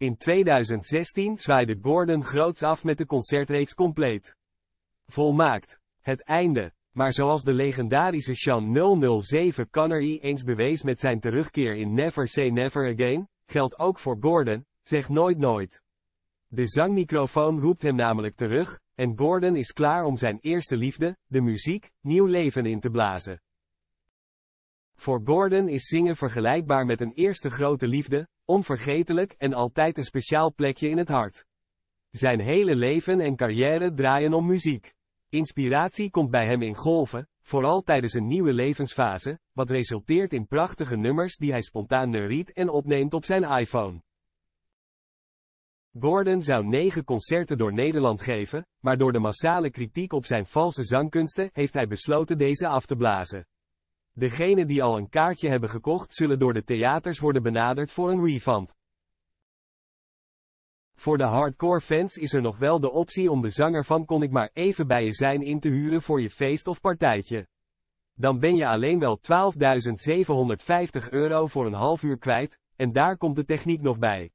In 2016 zwaaide Gordon groots af met de concertreeks compleet. Volmaakt. Het einde. Maar zoals de legendarische Sean 007 Connery eens bewees met zijn terugkeer in Never Say Never Again, geldt ook voor Gordon, zeg nooit nooit. De zangmicrofoon roept hem namelijk terug, en Gordon is klaar om zijn eerste liefde, de muziek, nieuw leven in te blazen. Voor Gordon is zingen vergelijkbaar met een eerste grote liefde, onvergetelijk en altijd een speciaal plekje in het hart. Zijn hele leven en carrière draaien om muziek. Inspiratie komt bij hem in golven, vooral tijdens een nieuwe levensfase, wat resulteert in prachtige nummers die hij spontaan neuriet en opneemt op zijn iPhone. Gordon zou negen concerten door Nederland geven, maar door de massale kritiek op zijn valse zangkunsten heeft hij besloten deze af te blazen. Degenen die al een kaartje hebben gekocht zullen door de theaters worden benaderd voor een refund. Voor de hardcore fans is er nog wel de optie om de zanger van Kon ik maar even bij je zijn in te huren voor je feest of partijtje. Dan ben je alleen wel 12.750 euro voor een half uur kwijt, en daar komt de techniek nog bij.